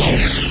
Yeah.